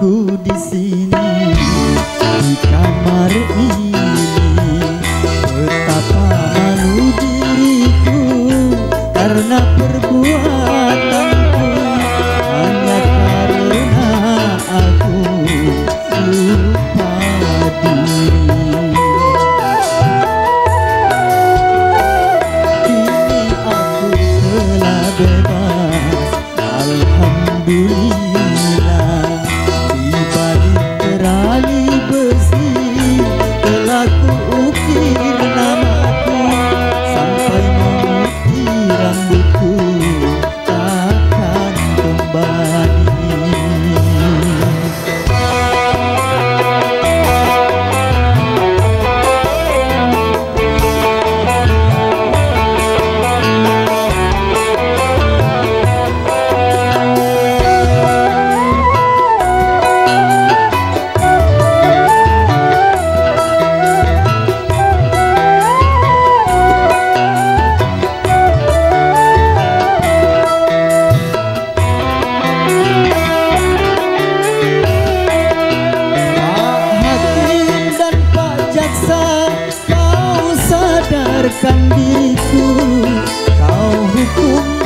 tahunku di sini diriku Kau hukum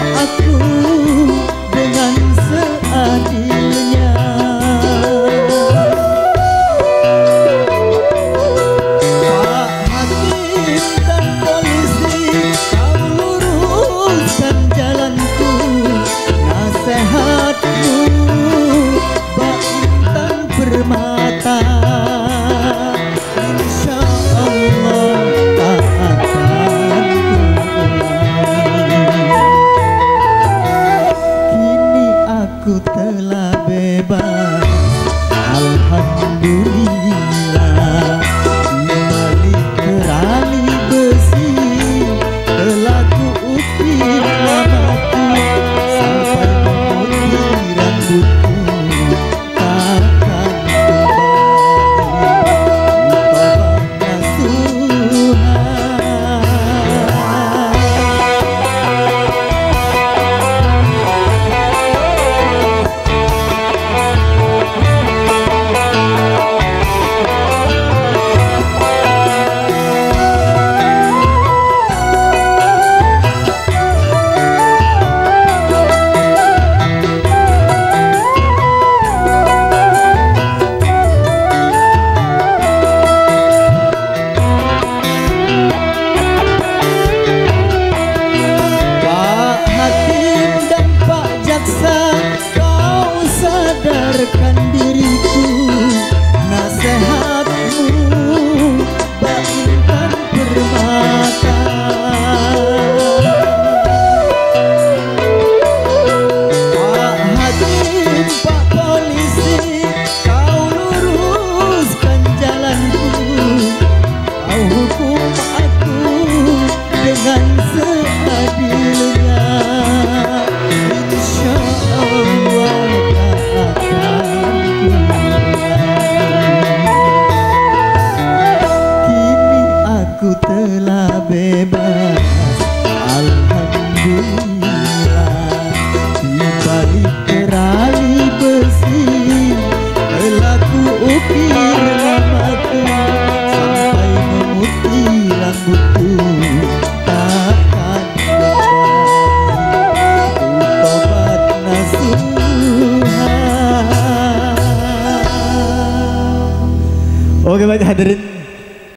much, Hadarin.